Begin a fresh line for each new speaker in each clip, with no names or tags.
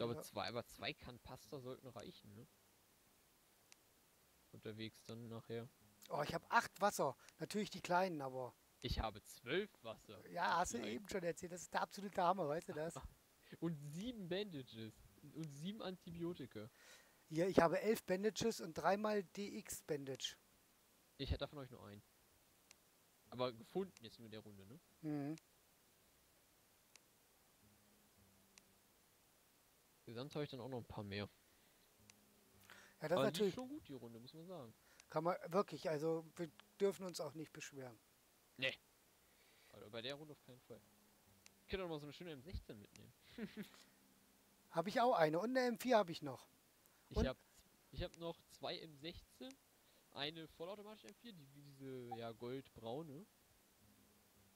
glaube,
Ja.
zwei, aber zwei Kanister sollten reichen, ne? Unterwegs dann nachher.
Oh, ich habe acht Wasser. Natürlich die kleinen, aber.
Ich habe zwölf Wasser.
Ja, hast du
Nein.
eben schon erzählt. Das ist der absolute Hammer, weißt du das?
Und sieben Bandages. Und sieben Antibiotika.
Hier, ich habe elf Bandages und dreimal DX Bandage.
Ich hätte davon euch nur einen. Aber gefunden jetzt nur in der Runde, ne?
Mhm.
Gesamt habe ich dann auch noch ein paar mehr.
Ja, das ist
Aber ist
natürlich,
schon gut, die Runde, muss man sagen.
kann man wirklich, also wir dürfen uns auch nicht beschweren.
Also bei der Runde auf keinen Fall. Ich könnte auch mal so eine schöne M16 mitnehmen.
Habe ich auch eine und eine M4 habe ich noch.
Ich
Und-
habe ich hab noch zwei M16, eine vollautomatische M4, die wie diese ja goldbraune,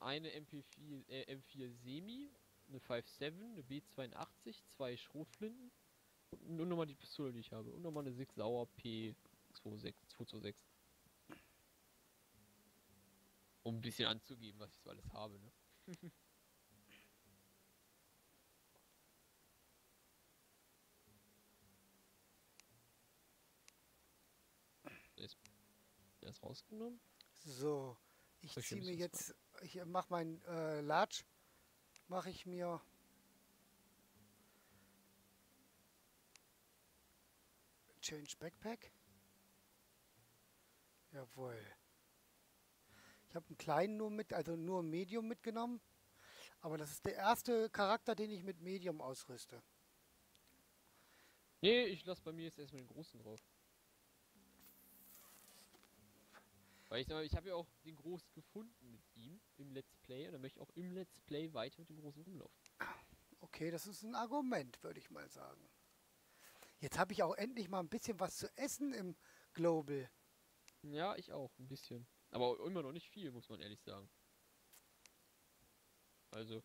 eine MP4, äh, M4 Semi, eine 5.7, eine B82, zwei Schrotflinten und nur nochmal die Pistole, die ich habe und nochmal eine Sig Sauer P26, 226. Um ein bisschen anzugeben, was ich so alles habe, ne? Rausgenommen.
So, ich ziehe mir jetzt, ich mache mein äh, Large, mache ich mir Change Backpack. Jawohl. Ich habe einen kleinen nur mit, also nur Medium mitgenommen. Aber das ist der erste Charakter, den ich mit Medium ausrüste.
Nee, ich lasse bei mir jetzt erstmal den großen drauf. Weil ich sag mal, ich habe ja auch den großen gefunden mit ihm im Let's Play und dann möchte ich auch im Let's Play weiter mit dem großen rumlaufen.
Okay, das ist ein Argument, würde ich mal sagen. Jetzt habe ich auch endlich mal ein bisschen was zu essen im Global.
Ja, ich auch, ein bisschen. Aber immer noch nicht viel, muss man ehrlich sagen. Also,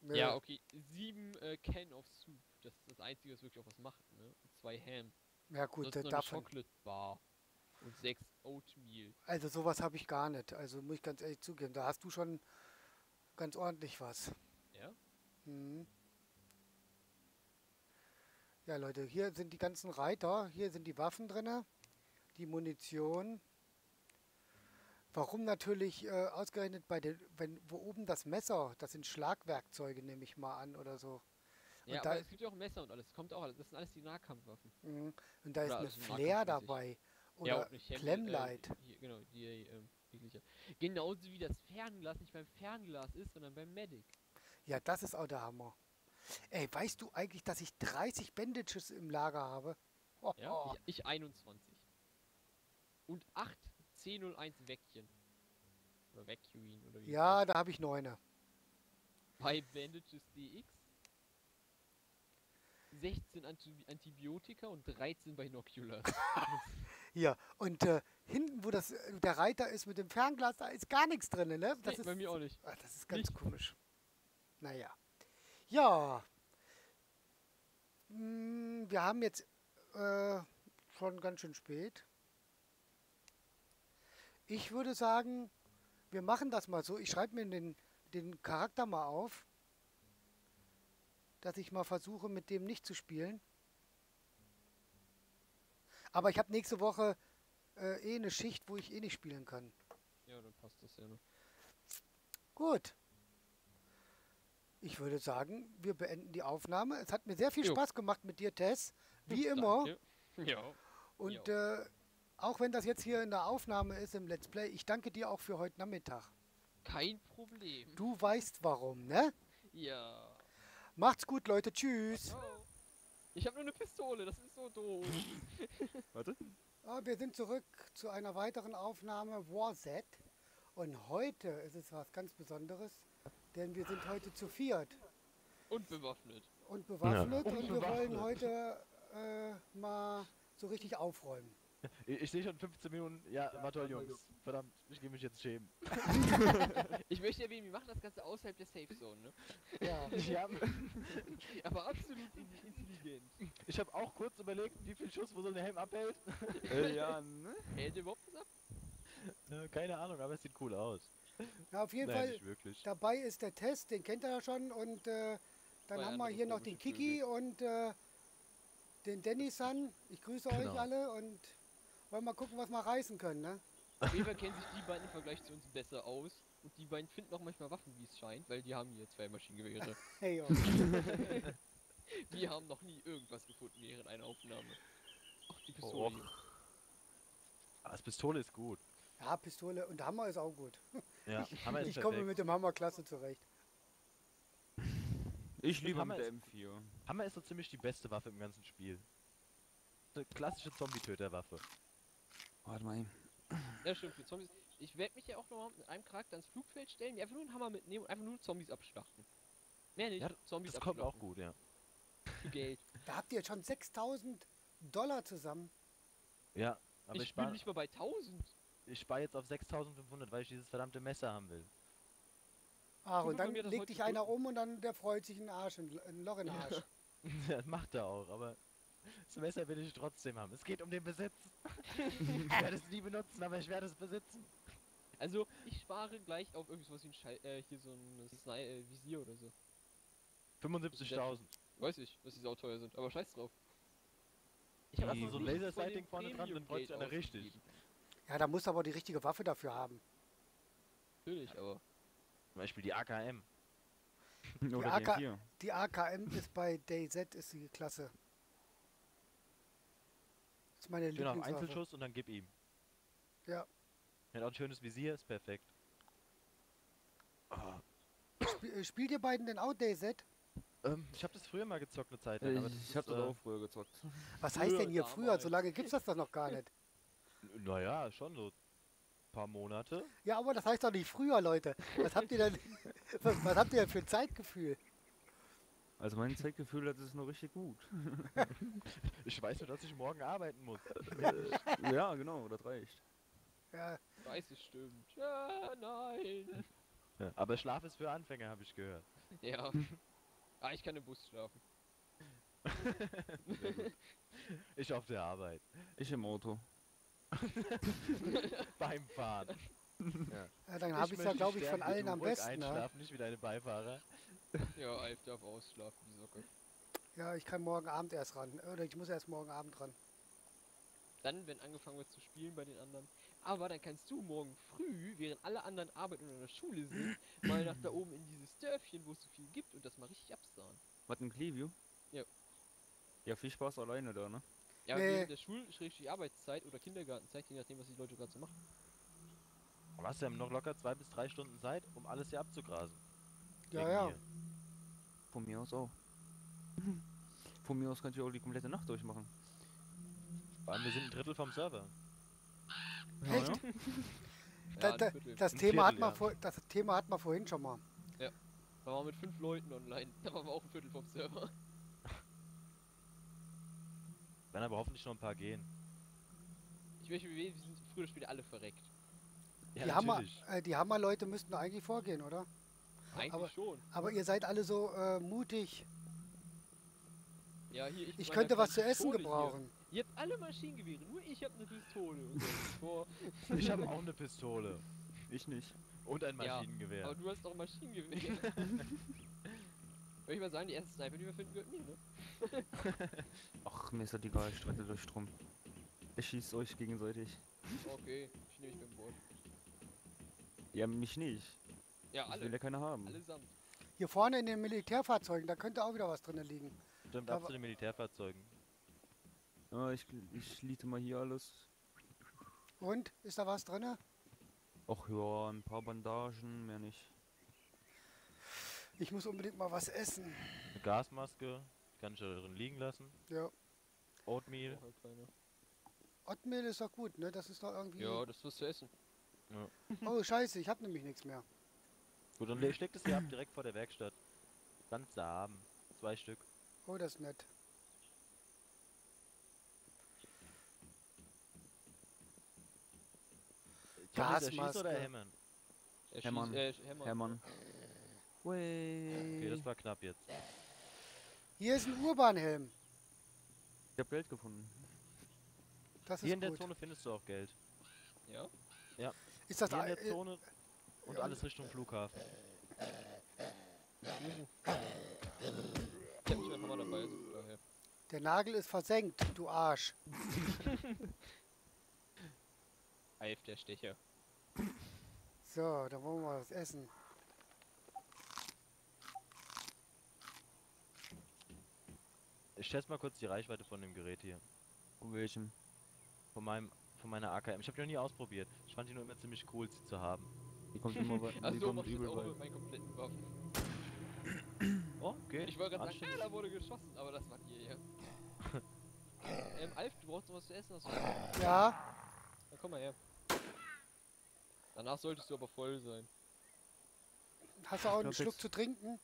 ja, okay, sieben äh, Can of Soup. Das ist das Einzige, was wirklich auch was macht, ne? Und zwei Ham.
Ja gut,
eine
davon.
Chocolate Bar. Und sechs Oatmeal.
Also sowas habe ich gar nicht. Also muss ich ganz ehrlich zugeben, da hast du schon ganz ordentlich was.
Ja?
Mhm. Ja Leute, hier sind die ganzen Reiter, hier sind die Waffen drinne, die Munition. Warum natürlich äh, ausgerechnet bei den, wenn wo oben das Messer, das sind Schlagwerkzeuge, nehme ich mal an oder so. Und
Ja,
da-
aber es gibt ja auch Messer und alles. Kommt auch alles. Das sind alles die Nahkampfwaffen.
Mhm. Und da ist
Oder
eine
also
Flair dabei.
Ja,
Oder
Hemd,
Klemmlight.
Äh, genau, die, ähm. Genauso wie das Fernglas nicht beim Fernglas ist, sondern beim Medic.
Ja, das ist auch der Hammer. Ey, weißt du eigentlich, dass ich 30 Bandages im Lager habe? Oh,
Ja,
oh.
ich, ich 21. Und 8 C01 Wäckchen. Oder Vacuin oder wie.
ja da habe ich neune.
heißt. Bei Bandages DX. 16 Anti Antibiotika und 13 bei Inoculars.
Hier. Und äh, hinten, wo das, äh, der Reiter ist mit dem Fernglas, da ist gar nichts drin, ne? Das
Nee,
ist,
bei mir auch nicht.
Ah, das ist ganz
Nicht.
komisch. Naja. Ja. Hm, wir haben jetzt äh, schon ganz schön spät. Ich würde sagen, wir machen das mal so. Ich schreibe mir den, den Charakter mal auf, dass ich mal versuche, mit dem nicht zu spielen. Aber ich habe nächste Woche äh, eh eine Schicht, wo ich eh nicht spielen kann.
Ja, dann passt das ja noch.
Gut. Ich würde sagen, wir beenden die Aufnahme. Es hat mir sehr viel
Jo.
Spaß gemacht mit dir, Tess. Wie immer.
Danke. Ja.
Und äh, auch wenn das jetzt hier in der Aufnahme ist im Let's Play, ich danke dir auch für heute Nachmittag.
Kein Problem.
Du weißt warum, ne?
Ja.
Macht's gut, Leute. Tschüss.
Ich habe nur eine Pistole, das ist so doof.
Warte.
Ah, wir sind zurück zu einer weiteren Aufnahme War Z. Und heute ist es was ganz Besonderes, denn wir sind heute zu viert
Und bewaffnet.
und bewaffnet
Ja.
und,
Und
wir wollen
bewaffnet.
heute äh, mal so richtig aufräumen.
Ich, ich sehe schon 15 Minuten. Ja, war toll, Jungs. Verdammt, ich gehe mich jetzt schämen.
Ich möchte erwähnen, wir machen das Ganze außerhalb der Safe Zone, ne?
Ja.
Ja,
Aber absolut in intelligent.
ich habe auch kurz überlegt, wie viel Schuss wo so ein Helm abhält.
Äh, ja, ne?
Hält ihr überhaupt was ab?
Äh, Keine Ahnung, aber es sieht cool aus.
ja, auf jeden
Nein,
Fall dabei ist der Test, den kennt er ja schon. Und äh, dann
Zwei
haben wir hier noch den Kiki und äh, den Dennis-San. Ich grüße
Genau.
euch alle und wollen mal gucken, was wir reißen können, ne?
Auf jeden Fall kennen sich die beiden im Vergleich zu uns besser aus. Und die beiden finden auch manchmal Waffen, wie es scheint, weil die haben hier zwei Maschinengewehre.
Hey.
Wir haben noch nie irgendwas gefunden während einer Aufnahme. Ach, die Pistole.
Ah, Das Pistole ist gut.
Ja, Pistole und Hammer ist auch gut.
Ja, Hammer ist
Ich komme
perfekt.
mit dem Hammer klasse zurecht.
Ich liebe
Hammer
mit der
ist-
M4.
Hammer ist so ziemlich die beste Waffe im ganzen Spiel. Eine klassische Zombie-Töterwaffe.
Warte mal.
Ja, stimmt, für Zombies. Ich werde mich ja auch noch mal mit einem Charakter ans Flugfeld stellen, die einfach nur einen Hammer mitnehmen und einfach nur Zombies abschlachten. Mehr nicht,
Ja,
Zombies
Das kommt auch
abschlachten.
gut, ja.
Für Geld.
Da habt ihr schon 6000 Dollar zusammen.
Ja, aber ich,
ich bin
spare
nicht mal bei 1000.
ich spar jetzt auf 6500, weil ich dieses verdammte Messer haben will.
Ach, und dann legt dich einer um und dann der freut sich ein Arsch, ein, ein Loch in den Arsch.
das macht er auch, aber das Messer will ich trotzdem haben. Es geht um den Besitz. ich werde es nie benutzen, aber ich werde es besitzen.
Also, ich spare gleich auf irgendwas wie ein Schei äh, hier so ein Sni äh, Visier oder so.
75.000.
Weiß ich, dass die sau teuer sind, aber scheiß drauf. Ich hab
Hast du
einfach
so ein Lasersighting vorne dran, dann freut sich einer richtig.
Ja, da musst du aber die richtige Waffe dafür haben.
Natürlich, aber.
Zum Beispiel die AKM.
Oder die
AK
M4.
Die AKM ist bei DayZ ist die Klasse. Das ist meine
Schön auf
Lieblingswaffe.
Einzelschuss und dann gib ihm.
Ja.
Er hat auch ein schönes Visier, ist perfekt. Ah,
Sp äh, spielt ihr beiden denn auch DayZ?
ähm, ich habe das früher mal gezockt eine Zeit lang, aber
Ich, ich
ist,
hab das
äh,
auch früher gezockt.
Was heißt
Früher,
denn hier früher? So lange gibt's das doch noch gar nicht.
Naja, schon so paar Monate.
Ja, aber das heißt doch nicht früher, Leute. Was habt ihr denn, was, was habt ihr denn für ein Zeitgefühl?
Also mein Zeitgefühl, das ist noch richtig gut.
Ich weiß nur, dass ich morgen arbeiten muss.
ja, genau, das reicht.
Ja,
Weiß es stimmt. Ja, nein.
Ja, aber Schlaf ist für Anfänger, habe ich gehört.
Ja. ah, ich kann im Bus schlafen.
Ich auf der Arbeit.
Ich im Auto.
Beim Fahren.
ja dann habe ich es ja, glaube ich, von allen am besten. Ne?
Einschlafen, nicht wie deine Beifahrer.
Ja, Alf darf ausschlafen, die Socke.
Ja, ich kann morgen Abend erst ran. Oder ich muss erst morgen Abend ran.
Dann, wenn angefangen wird zu spielen bei den anderen. Aber dann kannst du morgen früh, während alle anderen arbeiten und in der Schule sind, mal nach da oben in dieses Dörfchen, wo es so viel gibt und das mal richtig absahen.
Was ein Clearview?
Ja.
Ja, viel Spaß alleine da, ne?
Ja,
Nee.
während der Schul schrägstrich Arbeitszeit oder Kindergartenzeit, je nachdem, was die Leute gerade so machen.
Du hast ja noch locker zwei bis drei Stunden Zeit, um alles hier abzugrasen.
Ja, ja.
mir.
Von mir aus auch. Von mir aus könnt ihr auch die komplette Nacht durchmachen.
Vor allem, wir sind ein Drittel vom Server.
Echt?
Ja,
Da,
Ja,
da, das,
Ein
Thema hat
Viertel,
man
ja.
vor, das Thema hat man vorhin schon mal.
Da waren wir mit fünf Leuten online. Da waren wir auch ein Viertel vom Server.
Werden aber hoffentlich noch ein paar gehen.
Ich möchte wir sind früher oder später alle verreckt.
Ja,
die, Hammer, äh, die Hammerleute müssten doch eigentlich vorgehen, oder?
Eigentlich
Aber-
schon.
Aber ihr seid alle so äh, mutig.
Ja, hier, ich,
Ich könnte was zu essen
Pistole
gebrauchen.
Hier. Ihr habt alle Maschinengewehre, nur ich hab eine Pistole.
Ich habe auch eine Pistole.
ich nicht.
Und ein
Ja,
Maschinengewehr.
Aber du hast doch ein Maschinengewehr. Würde ich mal sagen, die erste Sniper, die wir finden, gehört mir, ne?
Ach, mir ist das egal, streitet euch drum. Ich schießt euch gegenseitig.
Okay, ich nehme mich beim Wort.
Ja, mich nicht.
Ja,
Ich will
alle.
ja keine haben.
Allesamt.
Hier vorne in den Militärfahrzeugen, da könnte auch wieder was drin liegen.
Stimmt,
aber-
ab zu den Militärfahrzeugen.
Ja, ich, ich liete mal hier alles.
Und? Ist da was drin?
Ach ja, ein paar Bandagen, mehr nicht.
Ich muss unbedingt mal was essen.
Eine Gasmaske, kann ich da drin liegen lassen.
Ja.
Oatmeal.
Oh, halt.
Oatmeal ist doch gut, ne? Das ist doch irgendwie.
Ja, das was zu essen.
Oh, scheiße, ich hab nämlich nichts mehr.
Gut, dann schlägt es hier ab direkt vor der Werkstatt. Ganz da haben. Zwei Stück.
Oh, das ist nett. Gasmaske.
oder hämmern?
Er
Hämmern.
schießt- äh.
Okay, das war knapp jetzt.
Hier ist ein Urbanhelm.
Ich hab Geld gefunden.
Das
Hier in
ist
der
gut.
Zone findest du auch Geld.
Ja?
Ist das
Hier in
ein,
der
äh,
Zone und alles Richtung Flughafen.
Ich hab nicht mehr Hammer dabei, daher.
Der Nagel ist versenkt, du Arsch.
Alf, der Stecher.
So, dann wollen wir mal was essen.
Ich teste mal kurz die Reichweite von dem Gerät hier.
Von welchem?
Von meinem, von meiner AKM. Ich habe die noch nie ausprobiert. Ich fand die nur immer ziemlich cool, sie zu haben.
Die kommt immer weit. die
Also
kommt
mach
übel
auch mit meinen kompletten Waffen.
Oh, geht.
Ich wollte gerade sagen, ja, da wurde geschossen, aber das war ihr, ja. ähm, Alf, du brauchst noch was zu essen, hast du?
Ja,
Dann komm mal her. Danach solltest du aber voll sein.
hast du auch einen Schluck
jetzt-
zu trinken?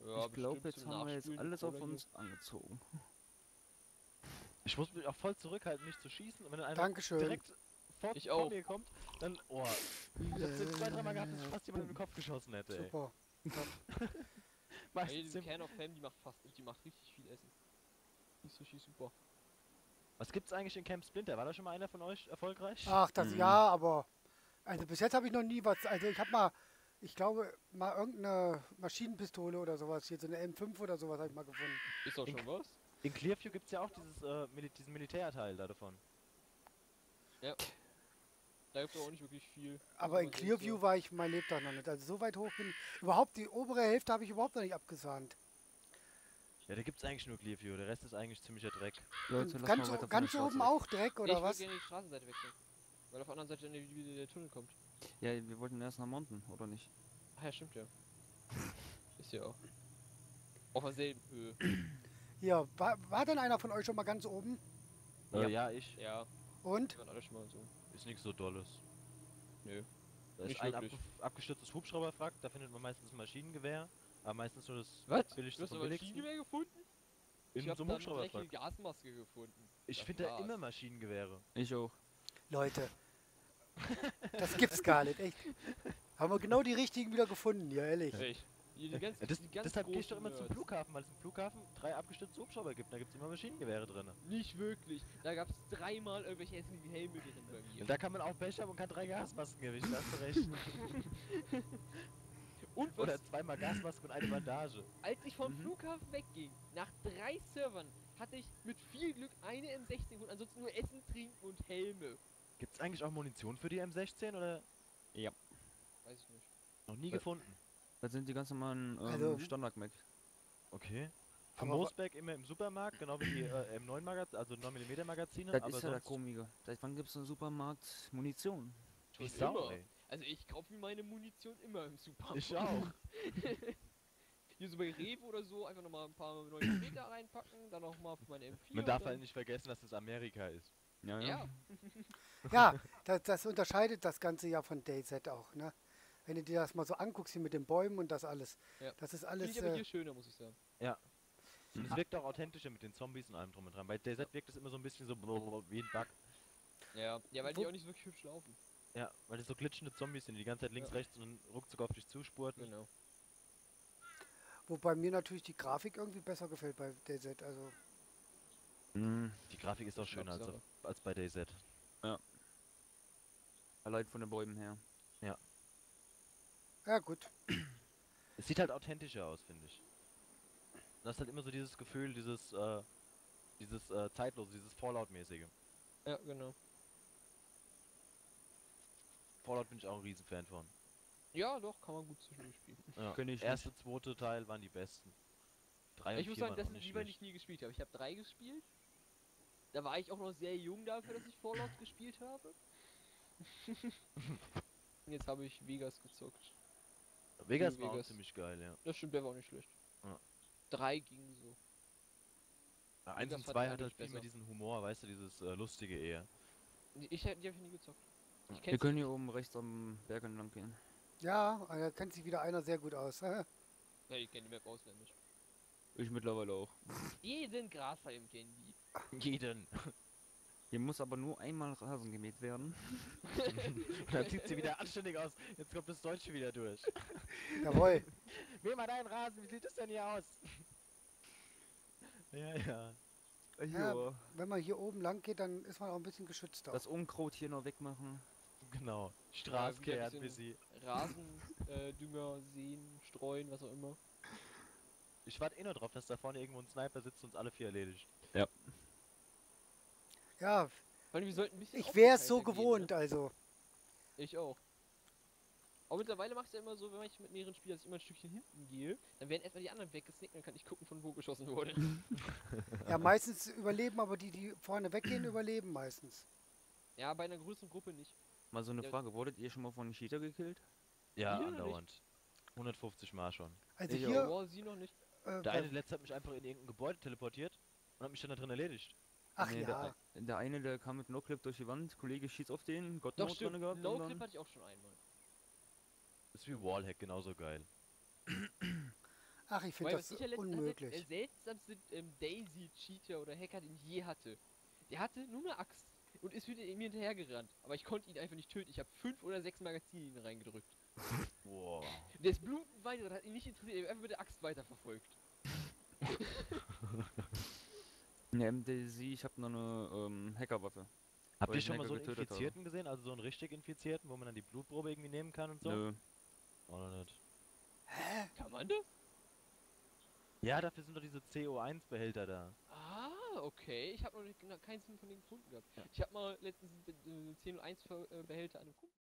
Ja,
ich glaube, jetzt haben wir jetzt alles auf
oder hier.
uns angezogen.
Ich muss mich auch voll zurückhalten, nicht zu schießen. Und wenn einer
Dankeschön.
direkt vor,
Ich
vor
auch.
mir kommt, dann. Oh. Ich hab's jetzt zwei, dreimal gehabt, dass ich fast jemand in den Kopf geschossen hätte, ey.
Super.
Ey,
Meistens
diese
sind,
Can of Fam, die macht fast, die macht richtig viel Essen. Die ist richtig super.
was gibt's eigentlich in Camp Splinter? War da schon mal einer von euch erfolgreich?
Ach, das
Mhm.
ja, aber also bis jetzt habe ich noch nie was. Also ich habe mal, ich glaube mal irgendeine Maschinenpistole oder sowas hier so eine M5 oder sowas habe ich mal gefunden.
Ist doch schon was?
In Clearview gibt's ja auch dieses, äh, Mili diesen Militärteil da davon.
Da auch nicht wirklich viel.
Aber in Clearview
sagen.
war ich mein Lebtag noch nicht. Also so weit hoch bin ich. Überhaupt die obere Hälfte habe ich überhaupt noch nicht abgesahnt.
Ja, da gibt's eigentlich nur Clearview, der Rest ist eigentlich ziemlicher Dreck.
Leute,
ganz ganz oben auch Dreck
ich
oder
würd
was?
gerne die Straßenseite wechseln. Weil auf der anderen Seite dann wieder der Tunnel kommt.
Ja, wir wollten erst nach Monten, oder nicht?
Ach ja, stimmt ja. Ist ja auch. Auf derselben Höhe.
Hier, war, war denn einer von euch schon mal ganz oben?
Äh,
Ja.
ja, ich.
Ja,
Und?
die waren alle schon mal so.
Ist nichts so Dolles.
Nö.
Da ist
Nicht
ein abge abgestürztes Hubschrauberwrack, da findet man meistens ein Maschinengewehr, aber meistens nur das
Was?
billigste
Du hast ein. Maschinengewehr gefunden?
In
ich
so einem Hubschrauberwrack.
dreckige Gasmaske gefunden.
Ich finde da immer Maschinengewehre.
Ich auch.
Leute, das gibt's gar nicht, echt. Haben wir genau die richtigen wieder gefunden, ja ehrlich.
Echt. Die, ganz,
Ja, das,
die ganz
deshalb doch
großen
immer zum. Flughafen, weil es im Flughafen drei abgestürzte Hubschrauber gibt. Da gibt es immer Maschinengewehre drin.
Nicht wirklich. Da gab's dreimal irgendwelche hässlichen Helme drin bei mir.
Und da kann man auch Pech haben und kann drei Gasmasken da hast du recht.
Und was,
Oder zweimal Gasmasken und eine Bandage.
als ich vom
Mhm.
Flughafen wegging, nach drei Servern, hatte ich mit viel Glück eine M16 und ansonsten nur Essen, Trinken und Helme.
Gibt es eigentlich auch Munition für die M16 oder
Weiß ich nicht.
noch nie
Äh,
gefunden?
Das sind die ganz normalen ähm,
Also-
Standard-Mac.
Okay. Vom Mosback immer im Supermarkt, genau wie die äh, M9 Magazine, also 9mm Magazine.
Das
aber
ist ja der Komische. Seit wann gibt es im Supermarkt Munition?
Sau,
immer.
ey.
Also ich kaufe mir meine Munition immer im Supermarkt.
Ich auch.
Hier so bei Rewe oder so einfach nochmal ein paar neue Meter reinpacken, dann nochmal für meine M4.
Man darf halt nicht vergessen, dass es Amerika ist.
Ja,
Ja,
Ja, das, das unterscheidet das Ganze ja von DayZ auch, ne? Wenn du dir das mal so anguckst, hier mit den Bäumen und das alles.
Ja.
Das ist
finde
alles.
ich aber
Äh,
hier schöner, muss ich sagen.
Und es wirkt auch authentischer mit den Zombies und allem drum und dran. Bei DayZ wirkt es immer so ein bisschen so wie ein Bug.
Ja, ja weil
Wo-
die auch nicht wirklich hübsch laufen.
Ja, weil das so glitschende Zombies sind, die die ganze Zeit links,
Ja.
rechts und dann ruckzuck auf dich zuspurten.
Genau.
wobei mir natürlich die Grafik irgendwie besser gefällt bei DayZ. Also,
Mhm.
Die Grafik ist auch schöner als, als bei DayZ.
Allein von den Bäumen her.
Ja gut.
Es sieht halt authentischer aus, finde ich. Du hast halt immer so dieses Gefühl, dieses, äh, dieses äh, zeitlose, dieses Fallout-mäßige.
Ja, genau.
Fallout bin ich auch ein Riesenfan von.
Ja, doch, kann man gut spielen.
Ja.
Kenn ich
Erste, zweite Teil waren die besten. Drei und
ich muss
vier
sagen,
waren
das sind
nicht
die,
schlecht.
ich nie gespielt habe. Ich habe drei gespielt. Da war ich auch noch sehr jung dafür, dass ich Fallout gespielt habe. Und jetzt habe ich Vegas gezockt.
Vegas war auch
Vegas.
ziemlich geil, ja.
Das stimmt, der war auch nicht schlecht.
Ja.
Drei ging so.
Ja, Eins und zwei hat halt viel mehr
besser.
diesen Humor, weißt du, dieses äh, lustige eher.
Ich hätte die hab ich nie gezockt. Ich
Wir können hier oben rechts am Berg entlang gehen.
Ja, da kennt sich wieder einer sehr gut aus.
Ja, ich kenne die Map auswendig.
Ich mittlerweile auch.
Jeden Grashalm kennen die.
Jeden.
Hier muss aber nur einmal Rasen gemäht werden.
Und dann sieht sie wieder anständig aus. Jetzt kommt das Deutsche wieder durch.
Jawohl.
Wähl mal deinen Rasen, wie sieht das denn hier aus? ja, ja.
Ja, wenn man hier oben lang geht, dann ist man auch ein bisschen geschützter.
Das Unkraut hier noch wegmachen.
Genau. Straße
wieder ein
kehrt,
bisschen-
bis sie.
Rasen, äh, Dünger, Seen, Streuen, was auch immer.
Ich warte eh nur drauf, dass da vorne irgendwo ein Sniper sitzt und uns alle vier erledigt.
Ja,
Bisschen
ich wäre es so
gehen,
gewohnt,
Ne?
also.
Ich auch. Aber mittlerweile machst du ja immer so, wenn ich mit mehreren Spielern dass ich immer ein Stückchen hinten gehe, dann werden erstmal die anderen weggesnickt, dann kann ich gucken, von wo geschossen wurde.
Ja, meistens überleben aber die, die vorne weggehen, überleben meistens.
ja, bei einer größeren Gruppe nicht.
Mal so eine
Ja.
Frage, wurdet ihr schon mal von einem Cheater gekillt?
Ja,
Hier nicht.
andauernd. 150 Mal schon.
Also
Ich
hier,
Oh, sie noch nicht.
äh,
Der eine letzte hat mich einfach in irgendein Gebäude teleportiert und hat mich dann da drin erledigt.
Ach
Nee,
ja,
Der, der eine, der kam mit No-Clip durch die Wand, Kollege schießt auf den, Gott
Doch,
Not
stimmt.
gehabt
No
und
Clip
dann...
hatte ich auch schon einmal.
Ist wie Wallhack genauso geil.
ach, ich finde das
was ich
unmöglich.
der seltsamste ähm, Daisy-Cheater oder Hacker, den ich je hatte. Der hatte nur eine Axt und ist wieder mir hinterhergerannt. Aber ich konnte ihn einfach nicht töten. Ich habe fünf oder sechs Magazine in ihn reingedrückt.
Wow.
Der ist blutend weiter, das hat ihn nicht interessiert, er hat einfach mit der Axt weiterverfolgt.
Ne, MDC, ich hab noch eine ähm, Hackerwaffe.
Habt ihr schon mal so einen
getötet habe.
Infizierten gesehen? Also so einen richtig Infizierten, wo man dann die Blutprobe irgendwie nehmen kann und so?
Nö.
Noch nicht.
Kann man das?
Ja, dafür sind doch diese CO1-Behälter da.
Ah, okay. Ich habe noch nicht, keinen von denen gefunden gehabt.
Ja.
Ich habe mal letztens einen 1001-Behälter an einem Kumpel